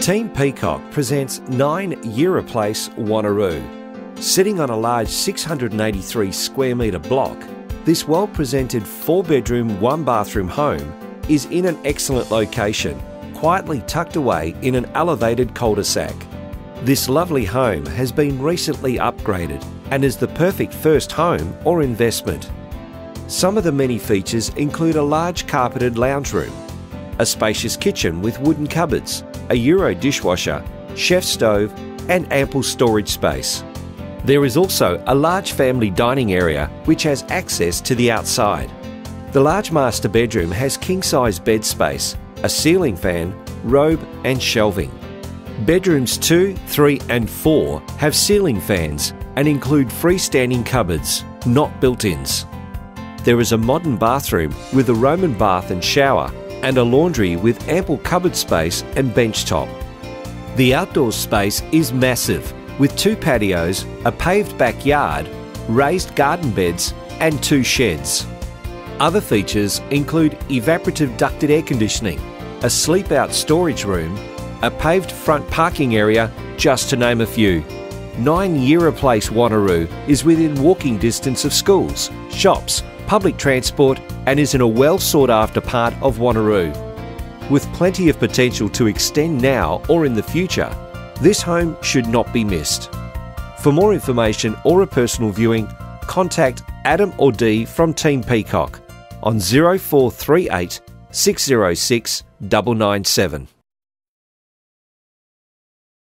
Team Peacock presents 9 Yera Place, Wanneroo. Sitting on a large 683 square metre block, this well presented 4 bedroom, 1 bathroom home is in an excellent location, quietly tucked away in an elevated cul de sac. This lovely home has been recently upgraded and is the perfect first home or investment. Some of the many features include a large carpeted lounge room, a spacious kitchen with wooden cupboards, a Euro dishwasher, chef stove, and ample storage space. There is also a large family dining area which has access to the outside. The large master bedroom has king size bed space, a ceiling fan, robe, and shelving. Bedrooms 2, 3, and 4 have ceiling fans and include freestanding cupboards, not built ins. There is a modern bathroom with a Roman bath and shower, and a laundry with ample cupboard space and bench top. The outdoor space is massive, with two patios, a paved backyard, raised garden beds, and two sheds. Other features include evaporative ducted air conditioning, a sleep out storage room, a paved front parking area, just to name a few. 9 Yera Place Wanneroo is within walking distance of schools, shops, public transport, and is in a well sought after part of Wanneroo. With plenty of potential to extend now or in the future, this home should not be missed. For more information or a personal viewing, contact Adam or Dee from Team Peacock on 0438 606 997.